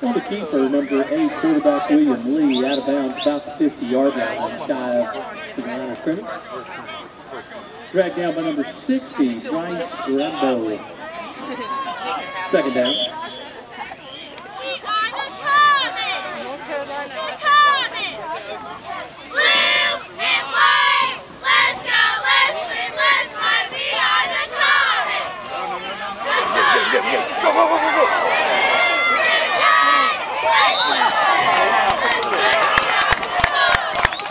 There the keeper, number eight, quarterback William Lee, out of bounds about the 50-yard line on the side of the line of scrimmage. Dragged down by number 60, Bryce Rambo. Second down. Go, go, go, go, go.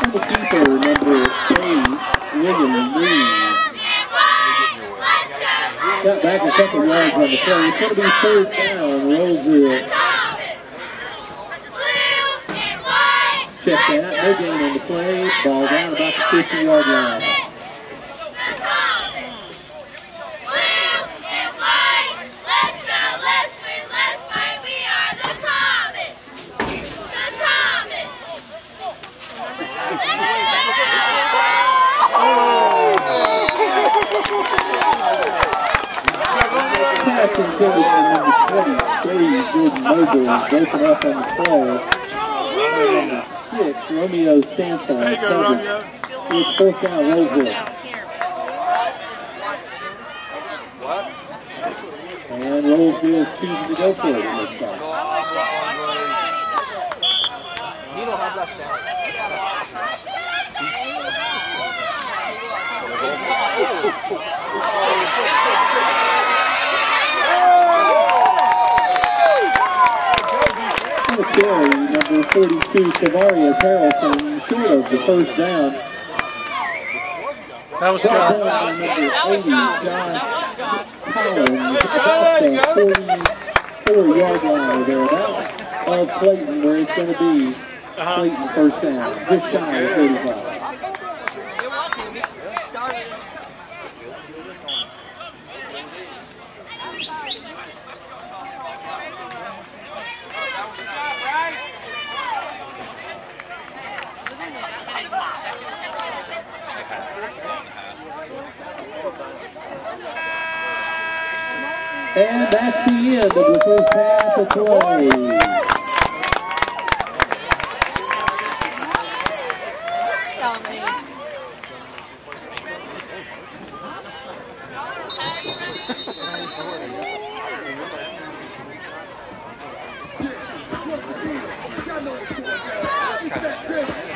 On the keeper, number eight, William Lee. Got back a couple yards on the play. It's going to be third down, Rolesville. Check that, no gain on the play. Ball down about the 50-yard line. Pass intended for number 23, Jordan Noble, broken up on the play. Number six, Romeo Stansel There you carry, number 42, Tavarius Harrelson, short of the first down. That was Brought good. down by number 80, John Collins, about the 44 yard line or thereabouts of Clayton, where it's going to be Clayton first down, just shy of 35. And that's the end of the first half of play. That's kind